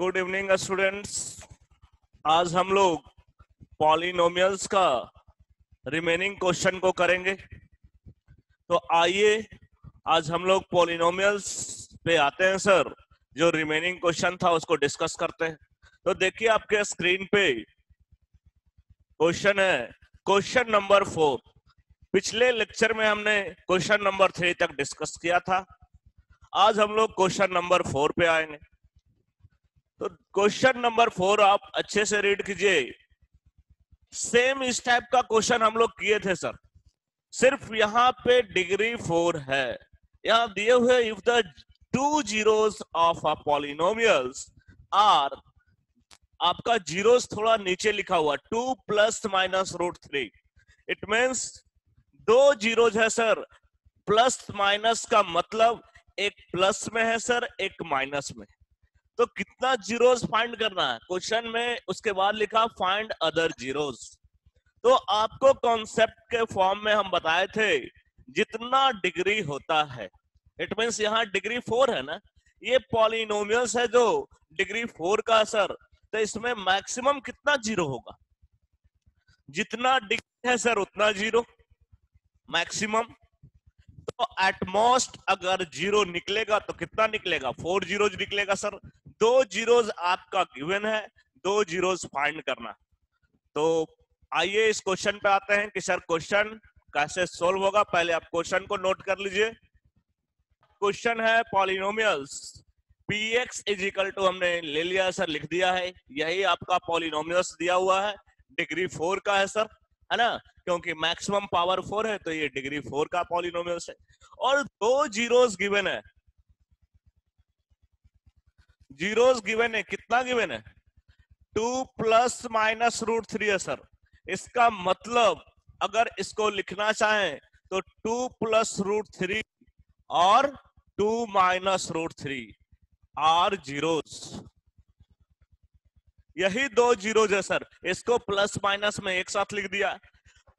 Good evening students आज हम लोग पॉलिनोमियल्स का रिमेनिंग क्वेश्चन को करेंगे। तो आइए, आज हम लोग पॉलिनोमियल्स पे आते हैं सर जो रिमेनिंग क्वेश्चन था, उसको डिस्कस करते हैं। तो देखिए, आपके स्क्रीन पे क्वेश्चन है। क्वेश्चन नंबर फोर पिछले लेक्चर में हमने क्वेश्चन नंबर थ्री तक डिस्कस किया था। आज हम लोग क्वेश्चन नंबर फोर पे आएँगे। तो क्वेश्चन नंबर फोर आप अच्छे से रीड कीजिए। सेम इस टाइप का क्वेश्चन हम लोग किए थे सर सिर्फ़ यहाँ पे डिग्री फोर है। यहाँ दिए हुए if the two zeros of a polynomials are आपका जीरोस थोड़ा नीचे लिखा हुआ two plus minus root three it means दो जीरोज है सर प्लस माइनस का मतलब एक प्लस में है सर एक माइनस में। तो कितना जीरोस फाइंड करना है? क्वेश्चन में उसके बाद लिखा फाइंड अदर जीरोस तो आपको कॉन्सेप्ट के फॉर्म में हम बताए थे, जितना डिग्री होता है. इट मीन्स यहाँ डिग्री फोर है ना? ये पॉलिनोमियल्स है जो डिग्री फोर का सर तो इसमें मैक्सिमम कितना ज़ीरो होगा? जितना डिग्री है सर उतना ज़ीरो मैक्सिमम तो एटमोस्ट अगर ज़ीरो निकलेगा तो कितना निकलेगा? फोर ज़ीरो निकलेगा सर दो जीरोज आपका गिवन है, दो जीरोज फाइंड करना। तो आइए इस क्वेश्चन पे आते हैं कि सर क्वेश्चन कैसे सोल्व होगा? पहले आप क्वेश्चन को नोट कर लीजिए। क्वेश्चन है polynomials P X is two हमने ले लिया सर लिख दिया है। यही आपका पॉलिनोमियल्स दिया हुआ है। डिग्री फोर का है सर है ना? क्योंकि मैक्सिमम पावर फोर है तो ये डिग्री फोर का पॉलिनोमियल्स है। और दो जीरोस गिवन है। जीरोस गिवन है, कितना गिवन है? Two plus minus root three है सर इसका मतलब अगर इसको लिखना चाहें तो टू प्लस रूट थ्री और two minus root three are zeros यही दो जीरोज है सर इसको प्लस माइनस में एक साथ लिख दिया।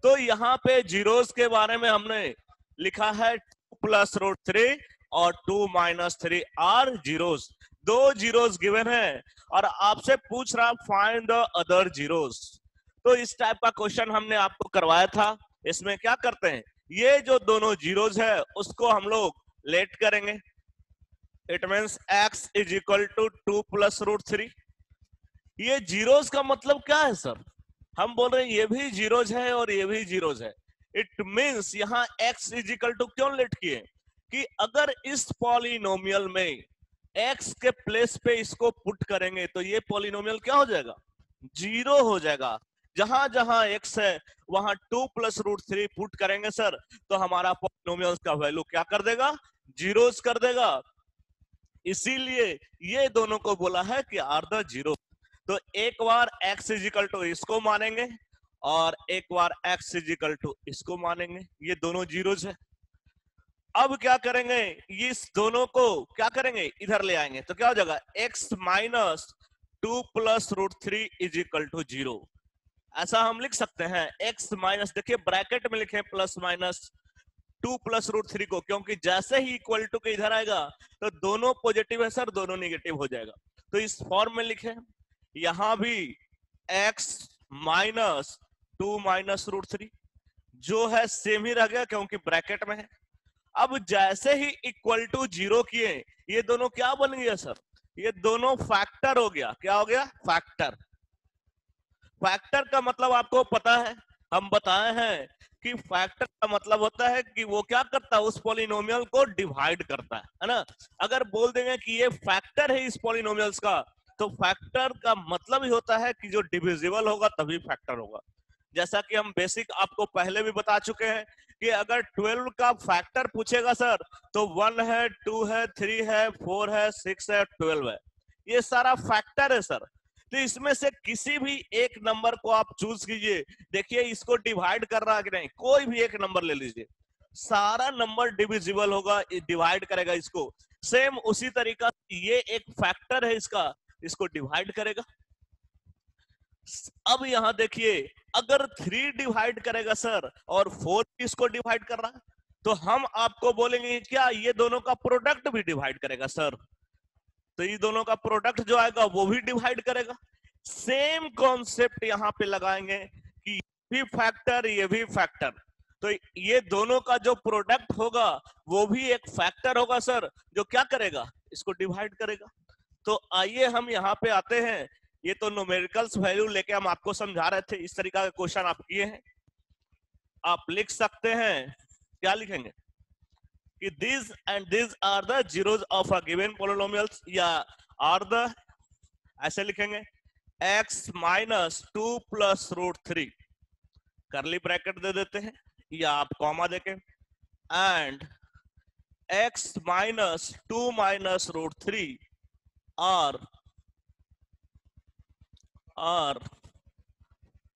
तो यहाँ पे जीरोस के बारे में हमने लिखा है टू प्लस रूट थ्री और two minus three are zeros दो जीरोस गिवन है, और आपसे पूछ रहा फाइंड द अदर जीरोस तो इस टाइप का क्वेश्चन हमने आपको करवाया था, इसमें क्या करते हैं? ये जो दोनों जीरोस है, उसको हम लोग लेट करेंगे. It means x is equal to two plus root three ये जीरोस का मतलब क्या है सर हम बोल रहे हैं, ये भी जीरोज है और ये भी जीरोज है. इट मीन्स यहाँ एक्स इज़ इक्वल टू क्यों लेट किए? कि अगर इस पॉलिनोमियल में एक्स के प्लेस पे इसको पुट करेंगे तो ये पॉलिनोमियल क्या हो जाएगा? ज़ीरो हो जाएगा। जहाँ जहाँ एक्स है, वहाँ two plus root three put करेंगे सर तो हमारा पॉलिनोमियल का वैल्यू क्या कर देगा? ज़ीरो कर देगा। इसीलिए ये दोनों को बोला है कि आर द ज़ीरो तो एक बार एक्स इजिकल टू इसको मानेंगे और एक बार एक्स इजिकल टू इसको मानेंगे। ये दोनों जीरोज है। अब क्या करेंगे? इस दोनों को क्या करेंगे? इधर ले आएँगे। तो क्या हो जाएगा? X minus two plus root three is equal to zero ऐसा हम लिख सकते हैं। एक्स माइनस देखिए ब्रैकेट में लिखे plus minus two plus root three को, क्योंकि जैसे ही इक्वल टू के इधर आएगा तो दोनों पॉजिटिव है सर, दोनों निगेटिव हो जाएगा। तो इस फॉर्म में लिखे। यहाँ भी x minus two minus root three जो है सेम ही रह गया, क्योंकि ब्रैकेट में है। अब जैसे ही इक्वल टू ज़ीरो किए, ये दोनों क्या बन गया सर ये दोनों फैक्टर हो गया। क्या हो गया? फैक्टर फैक्टर का मतलब आपको पता है, हम बताए हैं कि फैक्टर का मतलब होता है कि वो क्या करता है? उस पॉलिनोमियल को डिवाइड करता है है ना? अगर बोल देंगे कि ये फैक्टर है इस पॉलिनोमियल्स का तो फैक्टर का मतलब ही होता है कि जो डिविजिबल होगा तभी फैक्टर होगा। जैसा कि हम बेसिक आपको पहले भी बता चुके हैं कि अगर 12 का फैक्टर पूछेगा सर तो वन है, टू है, थ्री है, फोर है, सिक्स है, ट्वेल्व है। ये सारा फैक्टर है सर। तो इसमें से किसी भी एक नंबर को आप चूज़ कीजिए। देखिए, इसको डिवाइड कर रहा है कि नहीं? कोई भी एक नंबर ले लीजिए। सारा नंबर डिविजिबल होगा डिवाइड करेगा इसको। सेम उसी तरीका ये एक फैक्टर है इसका, इसको डिवाइड करेगा। अब यहाँ देखिए, अगर थ्री डिवाइड करेगा सर और फोर इसको डिवाइड कर रहा? है तो हम आपको बोलेंगे, क्या ये दोनों का प्रोडक्ट भी डिवाइड करेगा सर तो ये दोनों का प्रोडक्ट जो आएगा, वो भी डिवाइड करेगा। सेम कॉन्सेप्ट यहाँ पे लगाएँगे कि भी फैक्टर ये भी फैक्टर तो ये दोनों का जो प्रोडक्ट होगा, वो भी एक फैक्टर होगा सर जो क्या करेगा? इसको डिवाइड करेगा। तो आइए हम यहाँ पे आते हैं। ये तो न्यूमेरिकल्स वैल्यू लेके हम आपको समझा रहे थे, इस तरीका के क्वेश्चन आप किए हैं। आप लिख सकते हैं, क्या लिखेंगे? कि this and this are the zeros of a given polynomials या आर द ऐसे लिखेंगे, x minus two plus root three curly bracket दे देते हैं, या आप कॉमा देखें and x minus two minus root three are are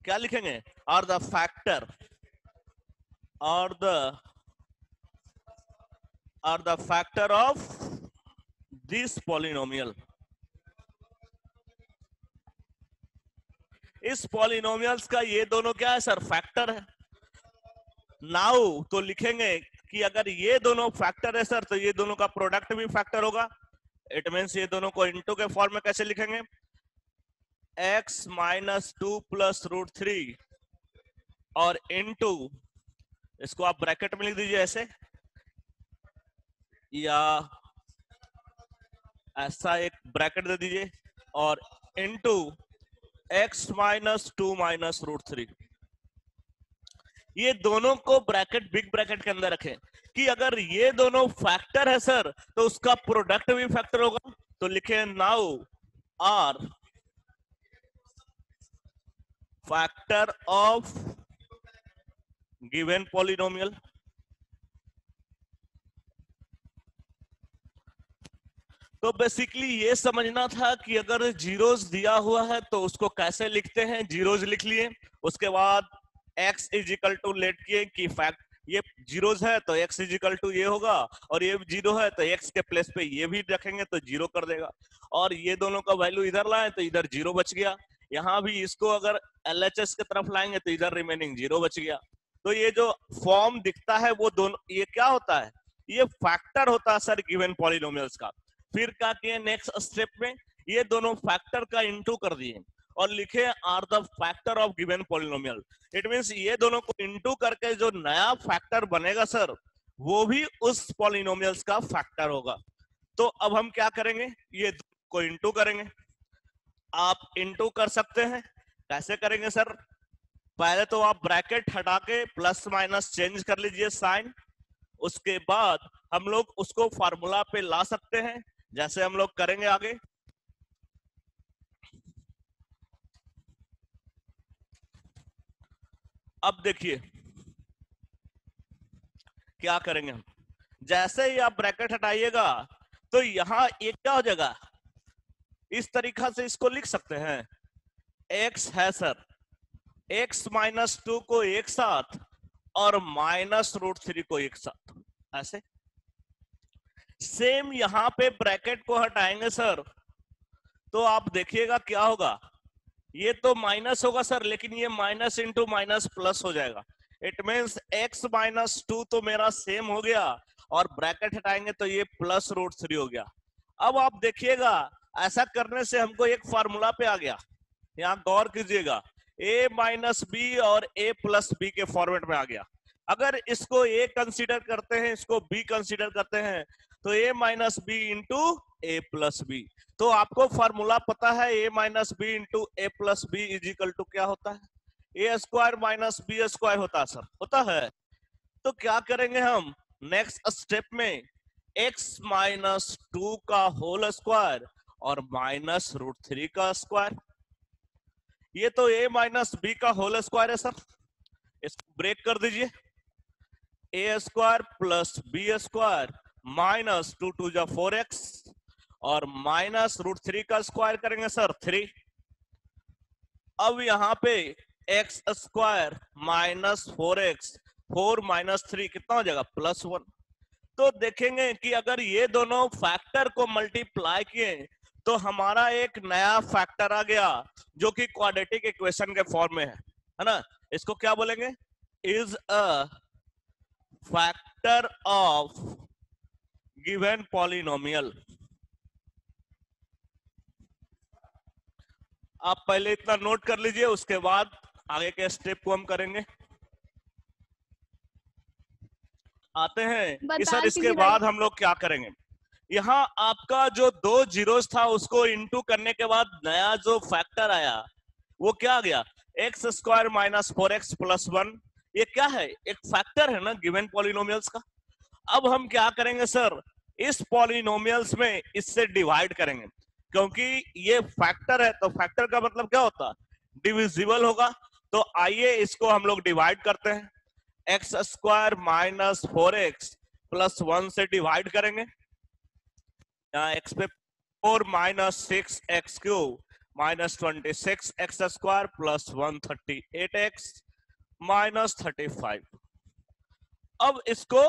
क्या लिखेंगे? Are the factor are the are the factor of this polynomial इस पॉलिनोमियल्स का ये दोनों क्या है सर फैक्टर है। नाउ तो लिखेंगे कि अगर ये दोनों फैक्टर है सर तो ये दोनों का प्रोडक्ट भी फैक्टर होगा। इट मीन्स ये दोनों को इंटू के फॉर्म में कैसे लिखेंगे? X minus two plus root three और इनटू इसको आप ब्रैकेट में लिख दीजिए ऐसे। या ऐसा एक ब्रैकेट दे दीजिए और into x minus two minus root three ये दोनों को ब्रैकेट बिग ब्रैकेट के अंदर रखें कि अगर ये दोनों फैक्टर है सर तो उसका प्रोडक्ट भी फैक्टर होगा। तो लिखे now are factor of given polynomial तो बेसिकली ये समझना था कि अगर जीरोस दिया हुआ है तो उसको कैसे लिखते हैं? जीरोस लिख लिए। उसके बाद x इज़ टू लेट किए कि फैक्ट ये जीरोस है तो x इज़ टू ये होगा और ये ज़ीरो है तो x के प्लेस पे ये भी रखेंगे तो ज़ीरो कर देगा। और ये दोनों का वैल्यू इधर लाए तो इधर ज़ीरो बच गया। यहाँ भी इसको अगर एल की तरफ़ लाएँगे तो इधर रिमेनिंग ज़ीरो बच गया। तो ये जो फॉर्म दिखता है वो दोनों, ये क्या होता है? ये फैक्टर होता है सर गिवन पॉलिनोमियल्स का। फिर क्या किए नेक्स्ट स्टेप में? ये दोनों फैक्टर का इंटू कर दिए और लिखे are the factor of given polynomial it means ये दोनों को इंटू करके जो नया फैक्टर बनेगा सर वो भी उस पॉलिनोमियल्स का फैक्टर होगा। तो अब हम क्या करेंगे? ये को इंटू करेंगे। आप इंटू कर सकते हैं। कैसे करेंगे सर? पहले तो आप ब्रैकेट हटा के प्लस माइनस चेंज कर लीजिए साइन। उसके बाद हम लोग उसको फार्मूला पे ला सकते हैं, जैसे हम लोग करेंगे आगे। अब देखिए, क्या करेंगे हम? जैसे ही आप ब्रैकेट हटाइएगा तो यहाँ एक क्या हो जाएगा? इस तरीका से इसको लिख सकते हैं। X है सर। X माइनस टू को एक साथ और माइनस रूट थ्री को एक साथ। ऐसे? सेम यहाँ पे ब्रैकेट को हटाएँगे सर। तो आप देखिएगा क्या होगा। ये तो माइनस होगा सर, लेकिन ये माइनस इंटू माइनस प्लस हो जाएगा। It means x minus two तो मेरा सेम हो गया और ब्रैकेट हटाएँगे तो ये प्लस रूट थ्री हो गया। अब आप देखिएगा ऐसा करने से हमको एक फार्मूला पे आ गया। यहाँ गौर कीजिएगा, a माइनस बी और a प्लस बी के फॉर्मेट में आ गया। अगर इसको a कंसीडर करते हैं, इसको b कंसीडर करते हैं तो a minus B into A plus B तो आपको फार्मूला पता है, a minus B into A plus B is equal to क्या होता है? A square minus B square होता है सर होता है। तो क्या करेंगे हम? नेक्स्ट स्टेप में x माइनस टू का होल स्क्वायर और माइनस रूट थ्री का स्क्वायर। ये तो ए माइनस बी का होल स्क्वायर है सर। इसको ब्रेक कर दीजिए। A square plus B square minus two two जा फोर एक्स और माइनस रूट थ्री का स्क्वायर करेंगे सर थ्री। अब यहाँ पे x square minus four x, four minus three कितना हो जाएगा? Plus one. तो देखेंगे कि अगर ये दोनों फैक्टर को मल्टीप्लाई किए तो हमारा एक नया फैक्टर आ गया जो कि क्वाड्रेटिक इक्वेशन के फॉर्म में है है ना? इसको क्या बोलेंगे? Is a factor of given polynomial आप पहले इतना नोट कर लीजिए उसके बाद आगे के स्टेप को हम करेंगे। आते हैं। कि सर इसके बाद हम लोग क्या करेंगे? यहाँ आपका जो दो जीरोस था, उसको इंटू करने के बाद नया जो फैक्टर आया, वो क्या गया? X square minus four x plus one ये क्या है? एक फैक्टर है ना गिवन पॉलिनोमियल्स का? अब हम क्या करेंगे सर इस पॉलिनोमियल्स में इससे डिवाइड करेंगे, क्योंकि ये फैक्टर है तो फैक्टर का मतलब क्या होता? डिविजिबल होगा। तो आइए इसको हम लोग डिवाइड करते हैं। X square minus four x plus one से डिवाइड करेंगे। यहाँ एक्स पे four minus six x cube, minus twenty six x square plus one thirty eight x, minus thirty five. अब इसको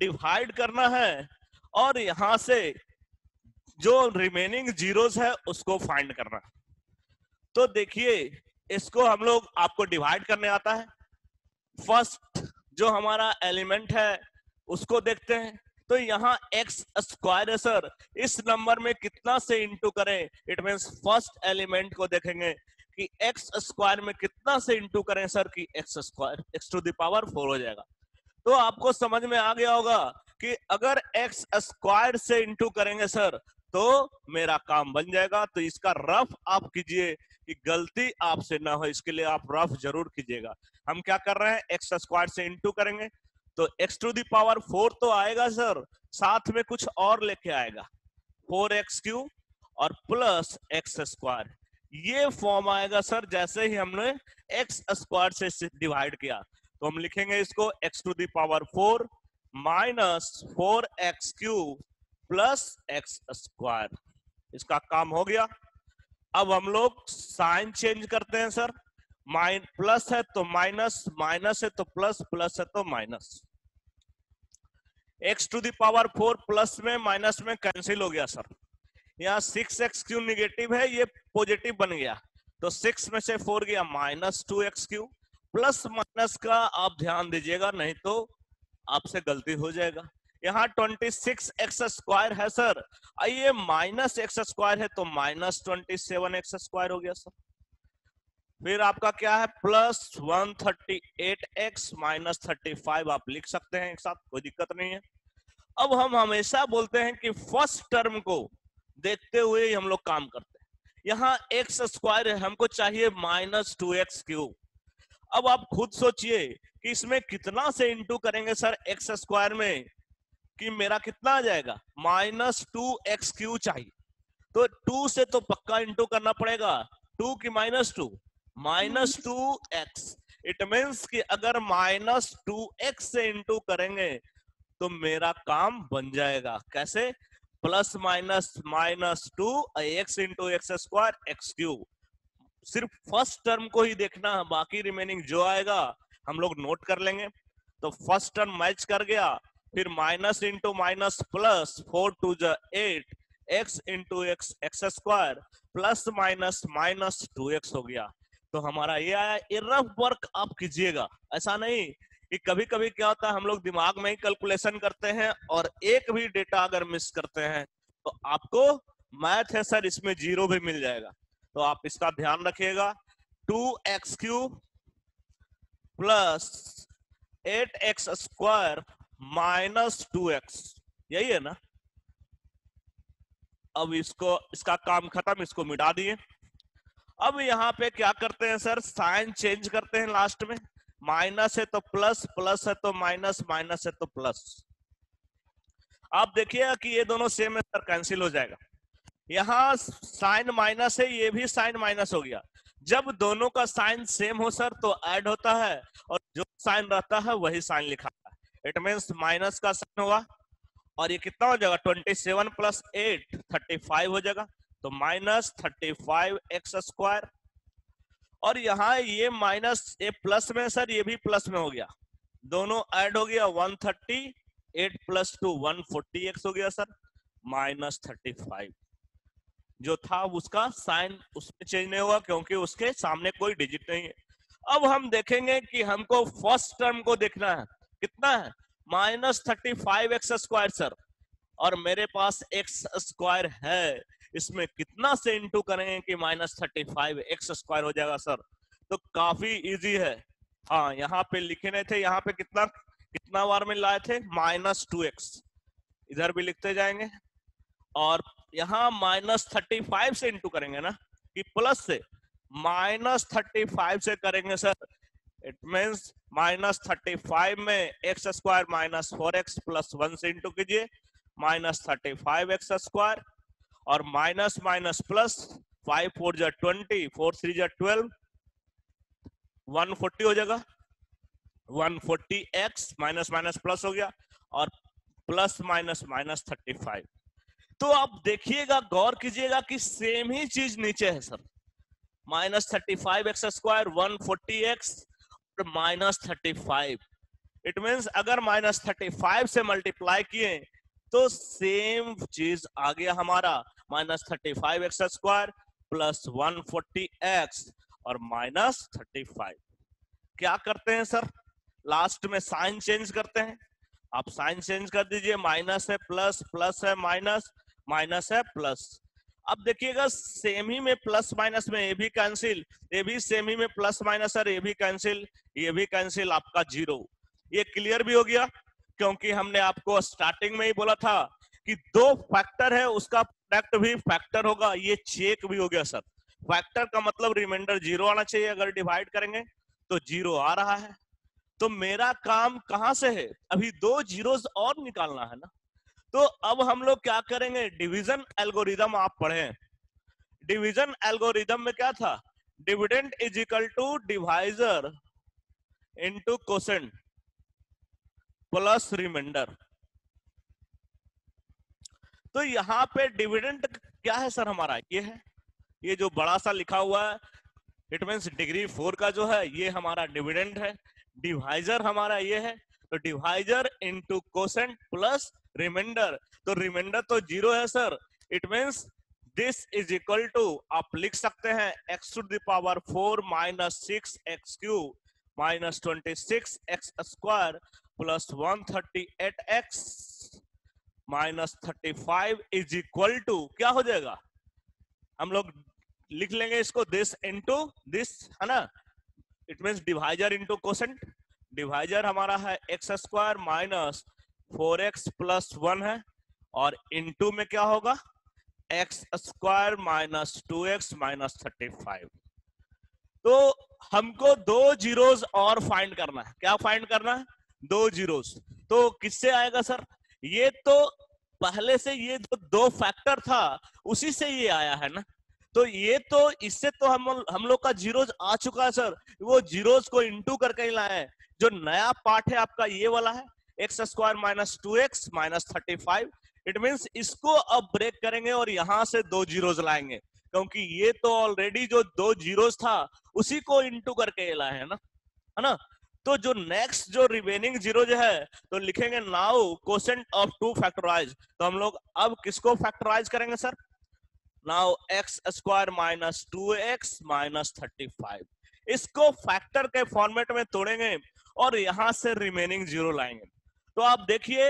डिवाइड करना है और यहाँ से जो रिमेनिंग जीरोस है उसको फाइंड करना। तो देखिए, इसको हम लोग आपको डिवाइड करने आता है। फ़र्स्ट जो हमारा एलिमेंट है, उसको देखते हैं। तो यहाँ एक्स स्क्वायर है सर इस नंबर में कितना से इंटू करें? इट मीन फ़र्स्ट एलिमेंट को देखेंगे कि एक्स स्क्वायर में कितना से इंटू करें सर कि x square x to the power four हो जाएगा। तो आपको समझ में आ गया होगा कि अगर एक्स स्क्वायर से इंटू करेंगे सर तो मेरा काम बन जाएगा। तो इसका रफ आप कीजिए कि गलती आपसे ना हो, इसके लिए आप रफ ज़रूर कीजिएगा। हम क्या कर रहे हैं? एक्स स्क्वायर से इंटू करेंगे। तो एक्स टू दावर फोर तो आएगा सर साथ में कुछ और लेके आएगा। फोर एक्स क्यू और प्लस एक्स स्क्वायर ये फॉर्म आएगा सर जैसे ही हमने एक्स स्क्वायर से डिवाइड किया। तो हम लिखेंगे इसको x to the power four minus four x cube plus x square इसका काम हो गया। अब हम लोग साइन चेंज करते हैं सर माइन प्लस है तो माइनस माइनस है तो प्लस प्लस है तो minus x to the power four plus में माइनस में कैंसिल हो गया सर यहाँ सिक्स एक्स क्यू निगेटिव है, ये पॉजिटिव बन गया। तो सिक्स में से फोर गया minus two x cube plus minus का आप ध्यान दीजिएगा, नहीं तो आपसे गलती हो जाएगा। यहाँ ट्वेंटी सिक्स एक्स स्क्वायर है सर आइए माइनस एक्स स्क्वायर है तो minus twenty seven x square हो गया सर फिर आपका क्या है? Plus one thirty eight x minus thirty five आप लिख सकते हैं एक साथ, कोई दिक्कत नहीं है। अब हम हमेशा बोलते हैं कि फ़र्स्ट टर्म को देखते हुए हम लोग काम करते हैं। यहाँ एक्स स्क्वायर है हमको चाहिए माइनस टू एक्स क्यूब। अब आप खुद सोचिए कि इसमें कितना से इंटू करेंगे सर एक्स स्क्वायर में, कि मेरा कितना आ जाएगा? माइनस टू एक्स क्यू चाहिए। तो टू से तो पक्का इंटू करना पड़ेगा। टू की minus two minus two x. It means कि अगर माइनस टू एक्स से इंटू करेंगे तो मेरा काम बन जाएगा। कैसे? Plus minus minus two x into x square x cube सिर्फ़ फ़र्स्ट टर्म को ही देखना है बाकी रिमेनिंग जो आएगा, हम लोग नोट कर लेंगे। तो फ़र्स्ट टर्म मैच कर गया, फिर minus into minus plus four two ज eight x into x x square plus minus minus two x हो गया। तो हमारा ये आया, ये रफ वर्क आप कीजिएगा। ऐसा नहीं कि कभी कभी क्या होता है, हम लोग दिमाग में ही कैलकुलेशन करते हैं और एक भी डेटा अगर मिस करते हैं तो आपको मैथ है सर इसमें ज़ीरो भी मिल जाएगा। तो आप इसका ध्यान रखिएगा। Two x cube plus eight x square minus two x यही है ना? अब इसको, इसका काम खत्म, इसको मिटा दिए। अब यहाँ पे क्या करते हैं सर? साइन चेंज करते हैं लास्ट में। माइनस है तो प्लस प्लस है तो माइनस माइनस है तो प्लस। आप देखिएगा कि ये दोनों सेम है सर कैंसिल हो जाएगा। यहाँ साइन माइनस है, ये भी साइन माइनस हो गया। जब दोनों का साइन सेम हो सर तो ऐड होता है और जो साइन रहता है, वही साइन लिखा है। इट मीन माइनस का साइन होगा और ये कितना हो जाएगा? Twenty seven plus eight thirty five हो जाएगा। तो minus thirty five x square. और यहाँ ये माइनस, ये प्लस में सर, ये भी प्लस में हो गया। दोनों ऐड हो गया one thirty, eight plus two one forty x हो गया सर, माइनस थर्टी फाइव। जो था उसका साइन उसमें चेंज नहीं हुआ क्योंकि उसके सामने कोई डिजिट नहीं है। अब हम देखेंगे कि हमको फ़र्स्ट टर्म को देखना है। कितना है? Minus thirty five x square sir. और मेरे पास एक्स स्क्वायर है। इसमें कितना से इंटू करेंगे कि minus thirty five x square हो जाएगा, सर? तो काफ़ी इजी है। हाँ यहाँ पे लिखे नहीं थे, यहाँ पे कितना कितना बार में लाए थे? Minus two x. इधर भी लिखते जाएँगे। और यहाँ माइनस थर्टी फाइव से इंटू करेंगे ना, कि प्लस से। माइनस थर्टी फाइव से करेंगे, sir. It means minus thirty five में x square minus four x plus one से इंटू कीजिए। Minus thirty five x square और minus minus plus five four जा ट्वेंटी फोर थ्री जा twelve one forty हो जाएगा। One forty x minus minus plus हो गया और plus minus minus thirty five तो आप देखिएगा, गौर कीजिएगा कि सेम ही चीज़ नीचे है sir. Minus thirty five x square one forty x और minus thirty five it means अगर माइनस थर्टी फाइव से मल्टीप्लाई किए तो सेम चीज़ आ गया हमारा। Minus thirty five x square plus one forty x और माइनस थर्टी फाइव क्या करते हैं सर? लास्ट में साइन चेंज करते हैं। आप साइन चेंज कर दीजिए। माइनस है प्लस प्लस है माइनस माइनस है प्लस अब देखिएगा सेम ही में प्लस माइनस में ये भी कैंसिल ये भी सेम ही में प्लस माइनस सर ये भी कैंसिल ये भी कैंसिल आपका ज़ीरो ये क्लियर भी हो गया, क्योंकि हमने आपको स्टार्टिंग में ही बोला था कि दो फैक्टर है, उसका प्रोडक्ट भी फैक्टर होगा, ये चेक भी हो गया सर। फैक्टर का मतलब रिमाइंडर ज़ीरो आना चाहिए, अगर डिवाइड करेंगे तो ज़ीरो आ रहा है। तो मेरा काम कहाँ से है? अभी दो जीरोस और निकालना है ना। तो अब हम लोग क्या करेंगे? डिवीज़न एल्गोरिदम आप पढ़े। डिवीज़न एल्गोरिदम में क्या था? Dividend is equal to divisor into quotient plus remainder तो यहाँ पे डिविडेंड क्या है सर हमारा? ये है। ये जो बड़ा सा लिखा हुआ है इट मीन डिग्री फोर का जो है, ये हमारा डिविडेंड है। डिवाइजर हमारा ये है तो divisor into quotient plus remainder तो रिमाइंडर तो ज़ीरो है sir. It means this is equal to आप लिख सकते हैं x to the power four minus six x cube minus twenty six x square plus one thirty eight x minus thirty five is equal to, क्या हो जाएगा? हम लोग लिख लेंगे इसको दिस इंटू दिस है ना? It mean divisor into quotient divisor हमारा है x square minus four x plus one है। और इंटू में क्या होगा? X square minus two x minus thirty five तो हमको दो जीरोस और फाइंड करना है। क्या फाइंड करना है? दो जीरोस तो किससे आएगा सर ये तो पहले से ये जो दो फैक्टर था, उसी से ये आया है ना? तो ये तो इससे तो हम हम लोग का जीरोज आ चुका है सर वो जीरोज को इंटू करके ही लाए जो नया पार्ट है आपका, ये वाला है x square minus two x minus thirty five it mean इसको अब ब्रेक करेंगे और यहाँ से दो जीरोज लाएँगे। क्योंकि ये तो ऑलरेडी जो दो जीरोज था, उसी को इंटू करके लाए है ना? है ना? तो जो नेक्स्ट जो रिमेनिंग ज़ीरो जो है तो लिखेंगे now question of to factorize तो हम लोग अब किसको फैक्टराइज करेंगे sir now x square minus two x minus thirty five इसको फैक्टर के फॉर्मेट में तोड़ेंगे और यहाँ से रिमेनिंग ज़ीरो लाएँगे। तो आप देखिए,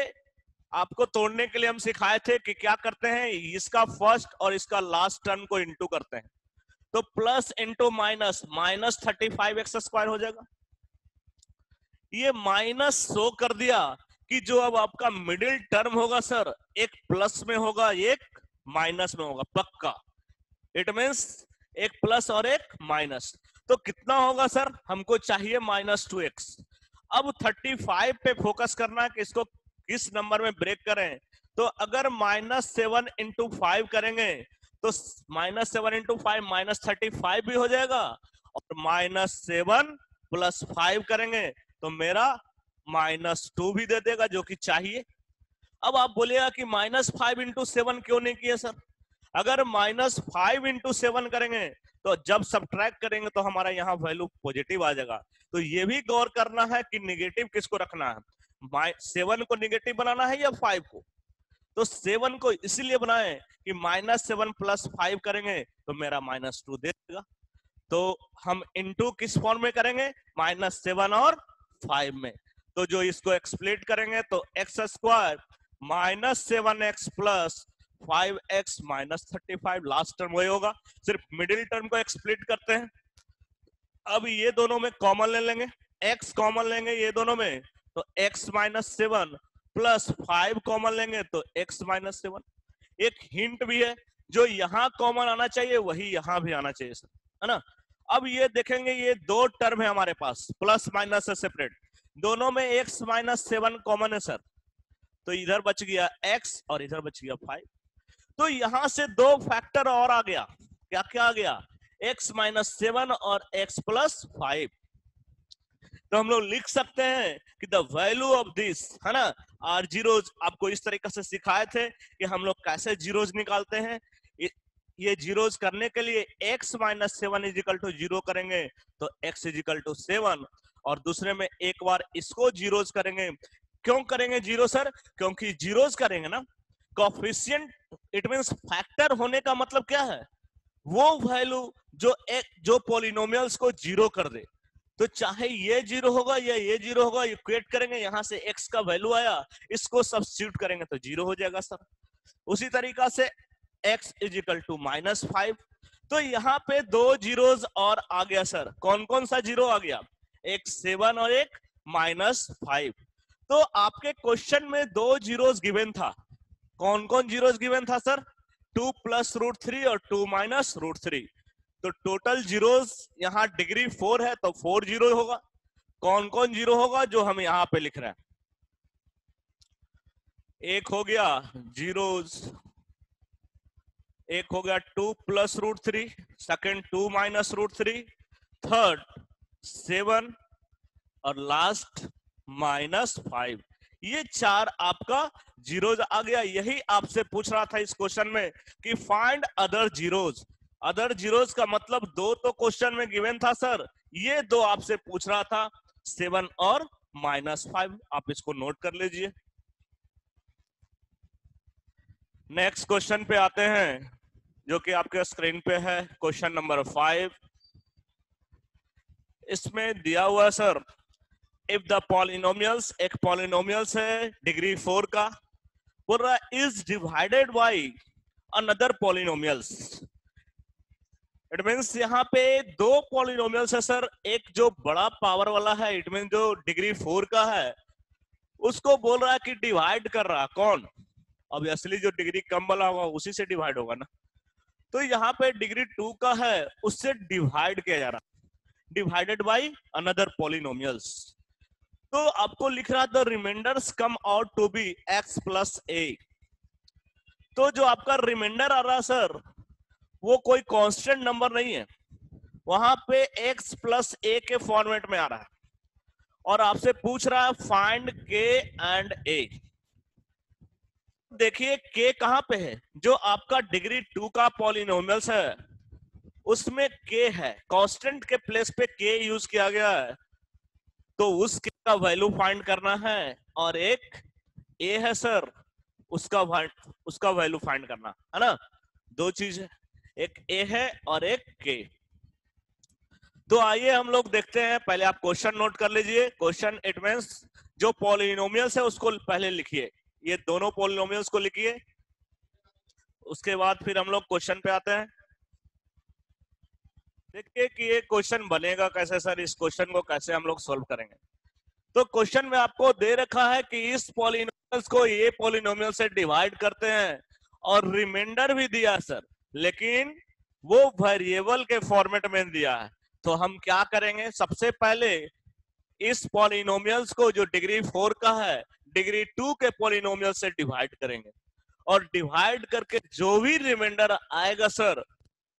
आपको तोड़ने के लिए हम सिखाए थे कि क्या करते हैं, इसका फ़र्स्ट और इसका लास्ट टर्म को इंटू करते हैं। तो plus into minus minus thirty five x square हो जाएगा। ये माइनस शो कर दिया कि जो अब आपका मिडिल टर्म होगा सर, एक प्लस में होगा, एक माइनस में होगा, पक्का। इट मीन्स एक प्लस और एक माइनस। तो कितना होगा सर? हमको चाहिए माइनस टू एक्स। अब थर्टी फाइव पे फोकस करना है कि इसको किस नंबर में ब्रेक करें। तो अगर माइनस सेवन इंटू फाइव करेंगे तो minus seven into five, minus thirty five भी हो जाएगा। और माइनस सेवन प्लस फाइव करेंगे तो मेरा माइनस टू भी दे देगा जो कि चाहिए। अब आप बोलेगा कि माइनस फाइव इंटू सेवन क्यों नहीं किया सर? अगर माइनस फाइव इंटू सेवन करेंगे तो जब सब करेंगे तो हमारा यहाँ वैल्यू पॉजिटिव आ जाएगा। तो ये भी गौर करना है कि निगेटिव किसको रखना है? सेवन को निगेटिव बनाना है या फाइव को? तो सेवन को इसीलिए बनाए कि माइनस सेवन प्लस फाइव करेंगे तो मेरा माइनस टू देगा। तो हम इंटू किस फॉर्म में करेंगे? माइनस सेवन और फाइव में। तो जो इसको एक्सप्लेट करेंगे तो x square minus seven x plus five x minus thirty five last term वही होगा। सिर्फ़ मिडिल टर्म को एक्सप्लिट करते हैं। अब ये दोनों में कॉमन ले लेंगे। x कॉमन लेंगे ये दोनों में तो x minus seven plus five common लेंगे तो x माइनस सेवन एक हिंट भी है, जो यहाँ कॉमन आना चाहिए, वही यहाँ भी आना चाहिए सर है ना? अब ये देखेंगे, ये दो टर्म है हमारे पास प्लस माइनस से सेपरेट दोनों में x माइनस सेवन कॉमन है सर तो इधर बच गया x और इधर बच गया फाइव तो यहाँ से दो फैक्टर और आ गया। क्या क्या आ गया? x माइनस सेवन और x प्लस फाइव तो हम लोग लिख सकते हैं कि द वैल्यू ऑफ़ दिस है ना? आर जीरोज आपको इस तरीके से सिखाए थे कि हम लोग कैसे जीरोज निकालते हैं। ये जीरोज करने के लिए x minus seven is equal to zero करेंगे तो x इजिकल टू सेवन। और दूसरे में एक बार इसको जीरोज करेंगे। क्यों करेंगे ज़ीरो, सर? क्योंकि जीरोज करेंगे ना। कॉफिशियंट इट मीन्स फैक्टर होने का मतलब क्या है? वो वैल्यू जो एक, जो पोलिनोमियल्स को ज़ीरो कर दे। तो चाहे ये ज़ीरो होगा या ये ज़ीरो होगा इक्वेट करेंगे, यहाँ से एक्स का वैल्यू आया, इसको सब्सिट्यूट करेंगे तो ज़ीरो हो जाएगा, सर। उसी तरीका से x is equal to minus five तो यहाँ पे दो जीरोज और आ गया सर कौन कौन सा ज़ीरो आ गया? एक सेवन और एक माइनस फाइव तो आपके क्वेश्चन में दो जीरोज गिवन था. कौन कौन जीरोज गिवन था sir two plus root three और two minus root three total total जीरोस यहाँ डिग्री फोर है तो फोर ज़ीरो होगा. कौन कौन ज़ीरो होगा जो हम यहाँ पे लिख रहे हैं? एक हो गया जीरोस एक हो गया two plus root three, second two minus root three, third seven, और लास्ट माइनस फाइव। ये चार आपका जीरोज आ गया। यही आपसे पूछ रहा था इस क्वेश्चन में कि find other zeros other zeros का मतलब दो तो क्वेश्चन में गिवन था, सर। ये दो आपसे पूछ रहा था, सेवन और माइनस फाइव। आप इसको नोट कर लीजिए। नेक्स्ट क्वेश्चन पे आते हैं, जो कि आपके स्क्रीन पे है क्वेश्चन नंबर फाइव इसमें दिया हुआ सर इफ़ द पॉलिनोमियल्स एक पॉलिनोमियल्स है डिग्री फोर का बोल रहा is divided by another polynomials it means यहाँ पे दो पॉलिनोमियल्स है सर एक जो बड़ा पावर वाला है इट मीन जो डिग्री फोर का है, उसको बोल रहा है कि डिवाइड कर रहा कौन? अब असली जो डिग्री कम वाला होगा, उसी से डिवाइड होगा ना। तो यहाँ पे डिग्री टू का है, उससे डिवाइड किया जा रहा। डिवाइडेड बाई अनदर पॉलिनोमियल्स तो आपको लिख रहा the remainders come out to be x plus a तो जो आपका रिमाइंडर आ रहा सर वो कोई कांस्टेंट नंबर नहीं है। वहाँ पे x प्लस ए के फॉर्मेट में आ रहा है। और आपसे पूछ रहा है फाइंड के एंड ए देखिए के कहाँ पे है? जो आपका डिग्री टू का पॉलिनोमियल्स है, उसमें के है। कांस्टेंट के प्लेस पे के यूज़ किया गया है। तो उस के का वैल्यू फाइंड करना है और एक ए है सर उसका उसका वैल्यू फाइंड करना, है ना? दो चीज़ है, एक ए है और एक के तो आइए हम लोग देखते हैं, पहले आप क्वेश्चन नोट कर लीजिए। क्वेश्चन इट मीन जो पॉलिनोमियल्स है, उसको पहले लिखिए। ये दोनों पॉलिनोमियल्स को लिखिए। उसके बाद फिर हम लोग क्वेश्चन पे आते हैं। देखिए कि ये क्वेश्चन बनेगा कैसे सर इस क्वेश्चन को कैसे हम लोग सोल्व करेंगे? तो क्वेश्चन में आपको दे रखा है कि इस पॉलिनोमियल्स को ये पॉलिनोमियल से डिवाइड करते हैं और रिमाइंडर भी दिया सर लेकिन वो वेरिएबल के फॉर्मेट में दिया है। तो हम क्या करेंगे? सबसे पहले इस पॉलिनोमियल्स को जो डिग्री फोर का है डिग्री टू के पॉलिनोमियल से डिवाइड करेंगे। और डिवाइड करके जो भी रिमाइंडर आएगा सर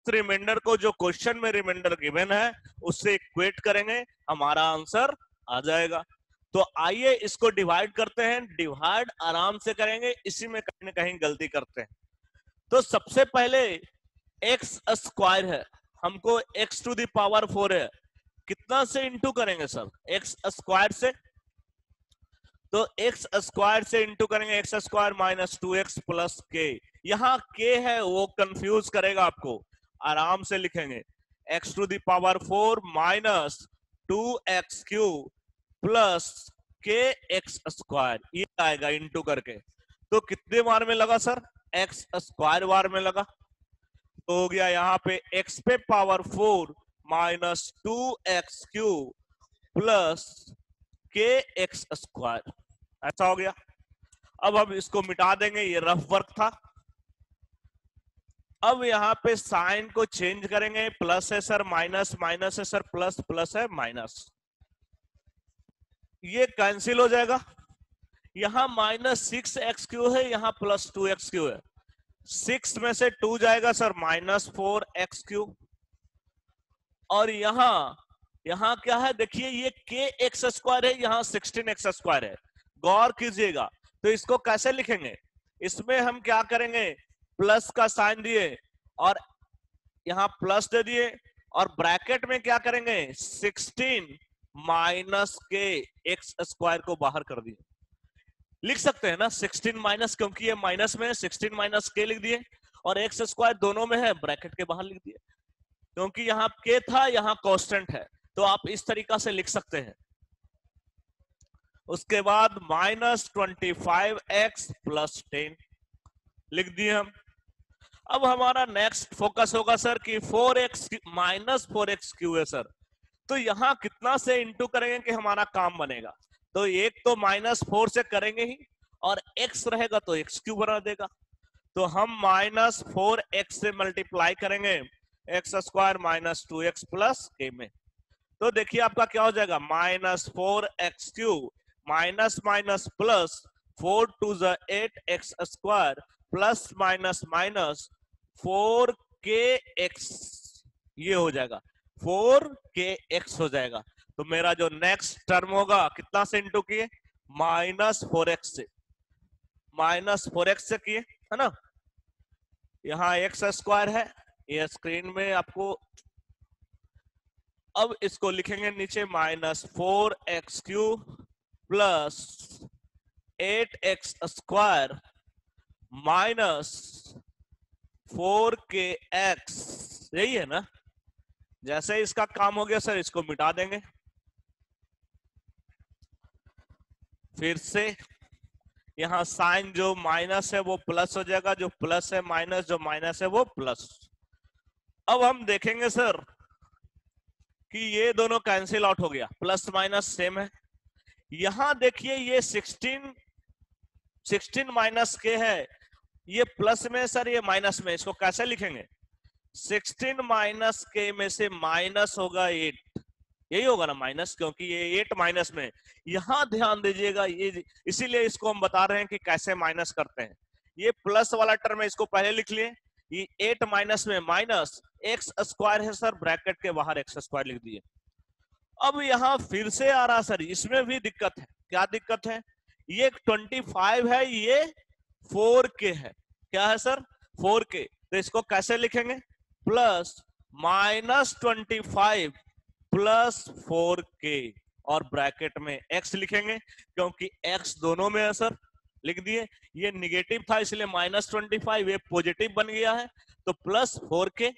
रिमाइंडर को जो क्वेश्चन में रिमाइंडर गिवन है, उससे इक्वेट करेंगे। हमारा आंसर आ जाएगा। तो आइए इसको डिवाइड करते हैं। डिवाइड आराम से करेंगे, इसी में कहीं ना कहीं गलती करते हैं। तो सबसे पहले एक्स स्क्वायर है। हमको एक्स टू दावर फोर है। कितना से इंटू करेंगे सर एक्स स्क्वायर से तो एक्स स्क्वायर से इंटू करेंगे x square minus two x plus k यहाँ के है, वो कंफ्यूज करेगा आपको। आराम से लिखेंगे। X to the power four minus two x cube plus k x square ये आएगा इंटू करके। तो कितने बार में लगा सर? एक्स स्क्वायर बार में लगा। तो हो गया यहाँ पे एक्स पे power four minus two x cube plus k x square ऐसा हो गया। अब हम इसको मिटा देंगे, ये रफ वर्क था। अब यहाँ पे साइन को चेंज करेंगे प्लस है सर माइनस माइनस है सर प्लस प्लस है माइनस ये कैंसिल हो जाएगा। यहाँ माइनस सिक्स एक्स क्यू है, यहाँ प्लस टू एक्स क्यू है। सिक्स में से टू जाएगा sir minus four x cube और यहाँ यहाँ क्या है, देखिए, ये के एक्स स्क्वायर है, यहाँ सिक्सटीन एक्स स्क्वायर है। गौर कीजिएगा। तो इसको कैसे लिखेंगे? इसमें हम क्या करेंगे? प्लस का साइन दिए और यहाँ प्लस दे दिए और ब्रैकेट में क्या करेंगे? 16 माइनस के एक्स स्क्वायर को बाहर कर दिए। लिख सकते हैं ना? 16 माइनस क्योंकि ये माइनस में है 16 माइनस के लिख दिए और एक्स स्क्वायर दोनों में है, ब्रैकेट के बाहर लिख दिए। क्योंकि यहाँ के था, यहाँ कॉन्स्टेंट है। तो आप इस तरीका से लिख सकते हैं। उसके बाद minus twenty five x plus ten. लिख दिए हम। अब हमारा नेक्स्ट फोकस होगा सर कि four x minus four x cube है सर? तो यहाँ कितना से इंटू करेंगे कि हमारा काम बनेगा? तो एक तो माइनस फोर से करेंगे ही, और एक्स रहेगा तो एक्स क्यू बना देगा? तो हम माइनस फोर एक्स से मल्टीप्लाई करेंगे। X square minus two x plus k में। तो देखिए आपका क्या हो जाएगा? Minus four x cube minus minus plus four two ज eight x square plus minus minus four k x ये हो जाएगा। फोर के एक्स हो जाएगा। तो मेरा जो नेक्स्ट टर्म होगा, कितना से इंटू किए? माइनस फोर एक्स से। माइनस फोर एक्स से किए, है ना? यहाँ एक्स स्क्वायर है। ये स्क्रीन में आपको अब इसको लिखेंगे नीचे minus four x cube plus eight x square minus four k x यही है ना? जैसे इसका काम हो गया, सर इसको मिटा देंगे। फिर से यहाँ साइन जो माइनस है वो प्लस हो जाएगा, जो प्लस है माइनस, जो माइनस है वो प्लस। अब हम देखेंगे, सर, कि ये दोनों कैंसिल आउट हो गया। प्लस माइनस सेम है। यहाँ देखिए ये 16 16 माइनस के है। ये प्लस में सर ये माइनस में इसको कैसे लिखेंगे? 16 माइनस के में से माइनस होगा 8 यही होगा ना माइनस क्योंकि ये 8 माइनस में यहाँ ध्यान दीजिएगा, ये इसीलिए इसको हम बता रहे हैं कि कैसे माइनस करते हैं। ये प्लस वाला टर्म इसको पहले लिख लिए। ये 8 माइनस में माइनस एक्स स्क्वायर है सर ब्रैकेट के बाहर एक्स स्क्वायर लिख दिए। अब यहाँ फिर से आ रहा सर, इसमें भी दिक्कत है। क्या दिक्कत है? ये 25 है, ये 4k है। क्या है, सर? 4k तो इसको कैसे लिखेंगे? Plus minus twenty five plus four k और ब्रैकेट में x लिखेंगे, क्योंकि x दोनों में है, सर। लिख दिए। ये निगेटिव था, इसलिए माइनस ट्वेंटी फाइव ये पॉजिटिव बन गया है। तो प्लस फोर के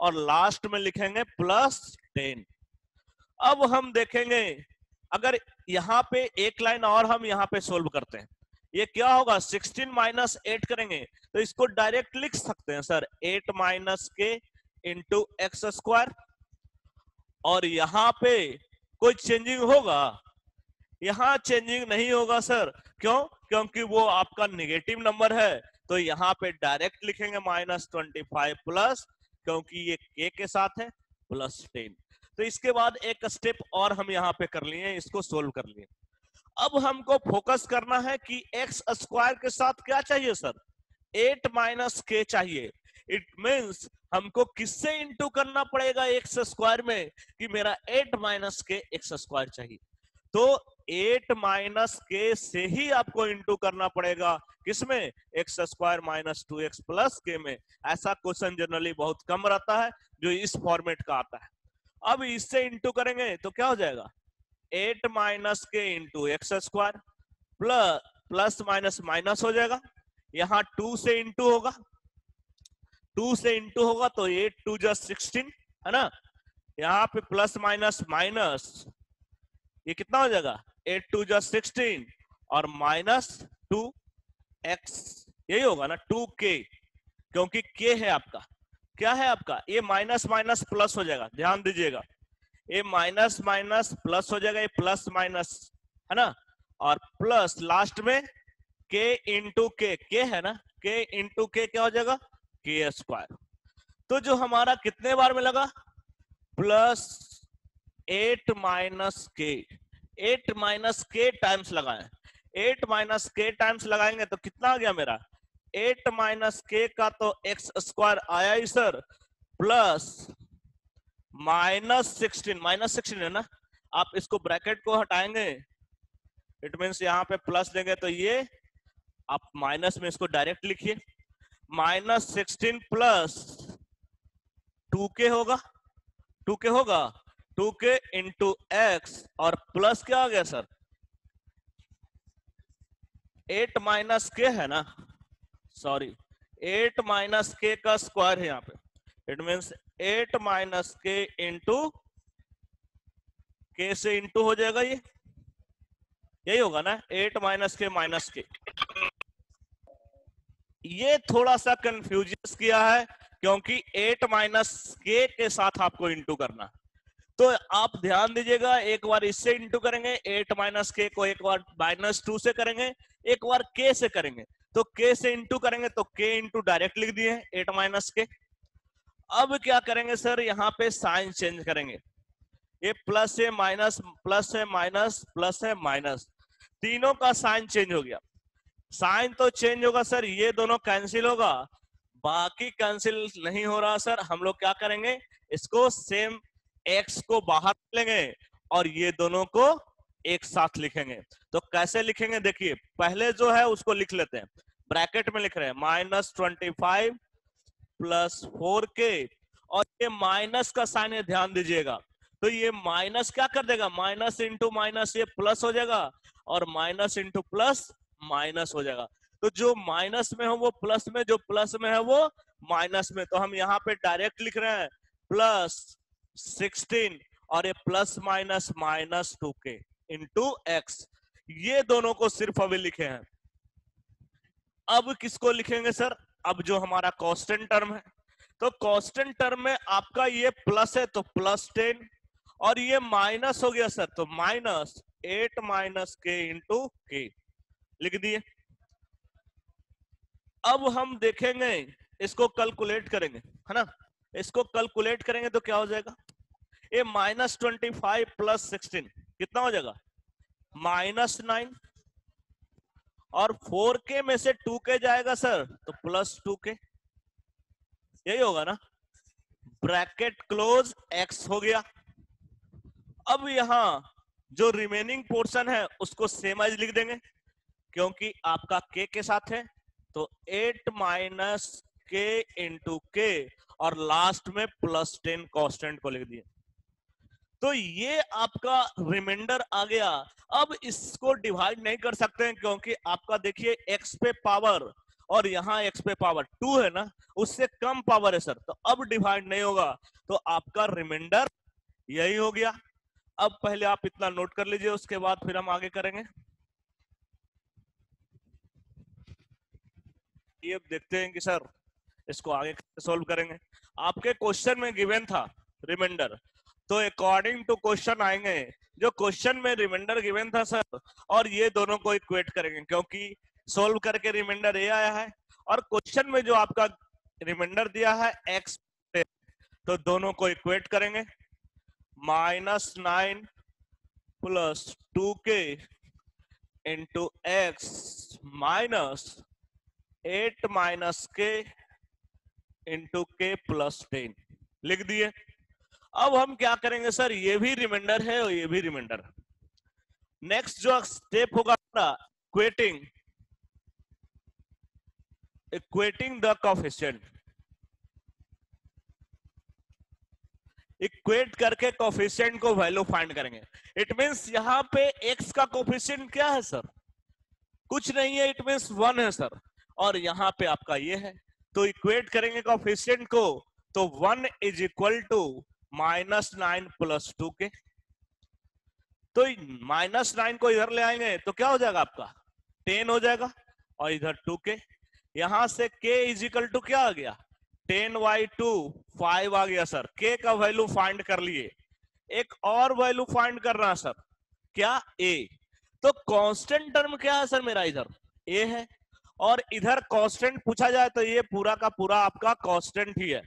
और लास्ट में लिखेंगे प्लस टेन अब हम देखेंगे, अगर यहाँ पे एक लाइन और हम यहाँ पे सोल्व करते हैं, ये क्या होगा? 16 माइनस एट करेंगे तो इसको डायरेक्ट लिख सकते हैं sir 8 minus k into x square और यहाँ पे कोई चेंजिंग होगा? यहाँ चेंजिंग नहीं होगा सर क्यों? क्योंकि वो आपका निगेटिव नंबर है तो यहाँ पे डायरेक्ट लिखेंगे माइनस ट्वेंटी फाइव प्लस क्योंकि ये के के साथ है प्लस टेन तो इसके बाद एक स्टेप और हम यहाँ पे कर लिए इसको सोल्व कर लिए अब हमको फोकस करना है कि एक्स स्क्वायर के साथ क्या चाहिए सर एट माइनस के चाहिए। इट मीन्स हमको किससे इंटू करना पड़ेगा एक्स स्क्वायर में कि मेरा eight minus k x square चाहिए? तो एट माइनस के से ही आपको इंटू करना पड़ेगा। किसमें x square minus two x plus k में। ऐसा क्वेश्चन जनरली बहुत कम रहता है, जो इस फॉर्मेट का आता है। अब इससे इंटू करेंगे तो क्या हो जाएगा? Eight minus k into x square plus plus minus minus हो जाएगा। यहाँ टू से इंटू होगा। टू से इंटू होगा तो एट टू जस्ट सिक्सटीन है ना? यहाँ पे प्लस माइनस माइनस ये कितना हो जाएगा? एट टू जस्ट सिक्सटीन और माइनस टू एक्स यही होगा ना टू के क्योंकि के है आपका। क्या है आपका? ये माइनस माइनस प्लस हो जाएगा। ध्यान दीजिएगा। ये माइनस माइनस प्लस हो जाएगा, ये प्लस माइनस है ना? और प्लस लास्ट में के इंटू के के है ना? के इंटू के क्या हो जाएगा? के स्क्वायर तो जो हमारा कितने बार में लगा? Plus eight minus k eight minus k times लगाए। एट माइनस के टाइम्स लगाएँगे तो कितना आ गया मेरा? एट माइनस के का तो एक्स स्क्वायर आया ही, sir. Plus minus sixteen minus sixteen है ना? आप इसको ब्रैकेट को हटाएँगे। इट मीन्स यहाँ पे प्लस देंगे तो ये, आप माइनस में इसको डायरेक्ट लिखिए। माइनस सिक्सटीन प्लस टू के होगा। टू के होगा। टू के इंटू एक्स और प्लस क्या आ गया, सर? एट माइनस के है ना? सॉरी, एट माइनस के का स्क्वायर है यहाँ पे। It means eight minus k into k से इंटू हो जाएगा ये। यही होगा ना, एट माइनस के माइनस के। ये थोड़ा सा कंफ्यूज किया है, क्योंकि एट माइनस के के साथ आपको इंटू करना। तो आप ध्यान दीजिएगा, एक बार इससे इंटू करेंगे, एट माइनस के को एक बार माइनस टू से करेंगे, एक बार के से करेंगे। तो के से इंटू करेंगे तो के इंटू डायरेक्ट लिख दिए एट माइनस के अब क्या करेंगे सर यहाँ पे साइन चेंज करेंगे। ये प्लस है माइनस प्लस है माइनस प्लस है माइनस तीनों का साइन चेंज हो गया। साइन तो चेंज होगा सर ये दोनों कैंसिल होगा। बाकी कैंसिल नहीं हो रहा सर हम लोग क्या करेंगे, इसको सेम एक्स को बाहर लेंगे और ये दोनों को एक साथ लिखेंगे। तो कैसे लिखेंगे? देखिए, पहले जो है उसको लिख लेते हैं। ब्रैकेट में लिख रहे हैं, minus twenty five plus four k, और ये माइनस का साइन है, ध्यान दीजिएगा। तो ये माइनस क्या कर देगा? माइनस इंटू माइनस ये प्लस हो जाएगा, और माइनस इंटू प्लस माइनस हो जाएगा। तो जो माइनस में हो, वो प्लस में, जो प्लस में है, वो माइनस में। तो हम यहाँ पे डायरेक्ट लिख रहे हैं, प्लस सिक्सटीन, और ये plus minus minus two k. Into x ये दोनों को सिर्फ़ अभी लिखे हैं। अब किसको लिखेंगे सर? अब जो हमारा कॉन्स्टेंट टर्म है। तो कॉन्स्टेंट टर्म में आपका ये प्लस है तो प्लस टेन और ये माइनस हो गया सर तो minus eight minus k into k लिख दिए। अब हम देखेंगे, इसको कैलकुलेट करेंगे, है ना? इसको कैलकुलेट करेंगे तो क्या हो जाएगा? ये minus twenty five plus sixteen कितना हो जाएगा? Minus nine. और फोर के में से टू के जाएगा सर तो प्लस टू के। यही होगा ना? ब्रैकेट क्लोज, एक्स हो गया। अब यहाँ जो रिमेनिंग पोर्शन है, उसको सेम एज लिख देंगे, क्योंकि आपका के के साथ है तो एट माइनस के इंटू के, और लास्ट में प्लस टेन कॉन्स्टेंट को लिख दिए। तो ये आपका रिमाइंडर आ गया। अब इसको डिवाइड नहीं कर सकते हैं क्योंकि आपका देखिए एक्स पे पावर और यहाँ एक्स पे पावर टू है ना, उससे कम पावर है सर तो अब डिवाइड नहीं होगा। तो आपका रिमाइंडर यही हो गया। अब पहले आप इतना नोट कर लीजिए, उसके बाद फिर हम आगे करेंगे। ये देखते हैं कि सर इसको आगे सोल्व करेंगे। आपके क्वेश्चन में गिवन था रिमाइंडर तो अकॉर्डिंग टू क्वेश्चन आएँगे। जो क्वेश्चन में रिमाइंडर गिवन था सर और ये दोनों को इक्वेट करेंगे, क्योंकि सोल्व करके रिमाइंडर ये आया है, और क्वेश्चन में जो आपका रिमाइंडर दिया है एक्स तो दोनों को इक्वेट करेंगे। Minus nine plus two k into x minus eight minus k into k plus ten. लिख दिए। अब हम क्या करेंगे सर? ये भी रिमाइंडर है और ये भी रिमाइंडर नेक्स्ट जो स्टेप होगा क्वेटिंग इक्वेटिंग द कॉफिशियंट इक्वेट करके कॉफिशियंट को वैल्यू फाइंड करेंगे. इट मींस यहाँ पे एक्स का कॉफिशियंट क्या है, सर? कुछ नहीं है इट मींस वन है, सर. और यहाँ पे आपका ये है. तो इक्वेट करेंगे कॉफिशियंट को तो one is equal to minus nine plus two k. तो माइनस नाइन को इधर ले आएँगे तो क्या हो जाएगा आपका? टेन हो जाएगा और इधर टू के। यहाँ से k इजिकल टू क्या आ गया? टेन वाई टू, फाइव आ गया सर। के का वैल्यू फाइंड कर लिए। एक और वैल्यू फाइंड कर करना सर। क्या? ए तो कांस्टेंट टर्म क्या है सर मेरा इधर? ए है। और इधर कांस्टेंट पूछा जाए तो ये पूरा का पूरा आपका कांस्टेंट ही है।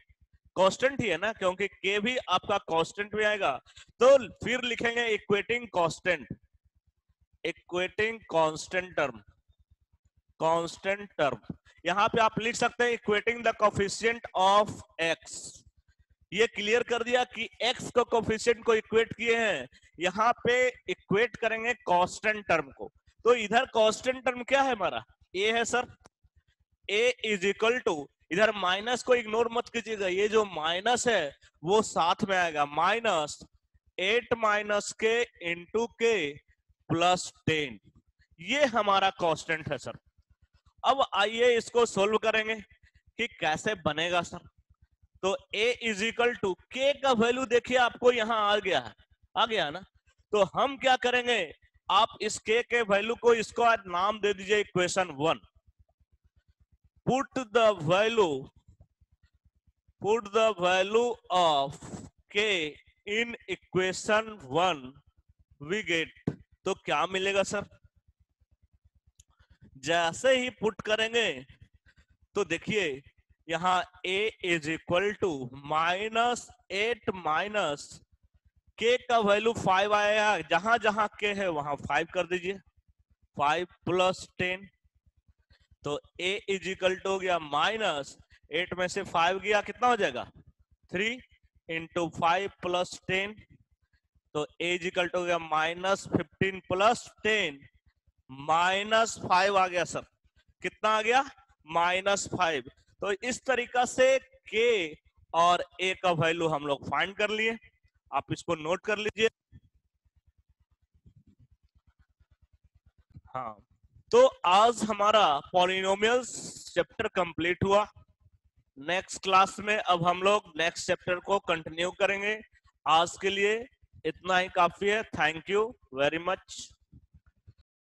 कांस्टेंट ही है ना, क्योंकि के भी आपका कांस्टेंट में आएगा। तो फिर लिखेंगे equating constant equating constant term constant term यहाँ पे आप लिख सकते हैं equating the coefficient of x ये क्लियर कर दिया कि एक्स को कोफिशिएंट को इक्वेट किए हैं। यहाँ पे इक्वेट करेंगे कांस्टेंट टर्म को। तो इधर कांस्टेंट टर्म क्या है हमारा? ए है sir a is equal to इधर माइनस को इग्नोर मत कीजिएगा, ये जो माइनस है, वो साथ में आएगा। Minus eight minus k into k plus ten. ये हमारा कांस्टेंट है, सर। अब आइए इसको सोल्व करेंगे कि कैसे बनेगा, सर। तो a इज़ इक्वल टू के का वैल्यू देखिए, आपको यहाँ आ गया है। आ गया ना? तो हम क्या करेंगे? आप इस के के वैल्यू को इसको आज नाम दे दीजिए equation one put the value put the value of k in equation one we get तो क्या मिलेगा सर? जैसे ही पुट करेंगे तो देखिए, यहाँ a is equal to minus eight minus k का वैल्यू फाइव आया जहाँ जहाँ के है, वहाँ फाइव कर दीजिए। फाइव प्लस टेन तो a इजिकल टू हो गया माइनस एट में से फाइव गया, कितना हो जाएगा? Three into five plus ten तो a इजिकल टू हो गया minus fifteen plus ten minus five आ गया सर कितना आ गया? माइनस फाइव तो इस तरीका से k और a का वैल्यू हम लोग फाइंड कर लिए। आप इसको नोट कर लीजिए। हाँ। तो आज हमारा पॉलिनोमियल्स चैप्टर कंप्लीट हुआ। नेक्स्ट क्लास में अब हम लोग नेक्स्ट चैप्टर को कंटिन्यू करेंगे। आज के लिए इतना ही काफ़ी है। Thank you very much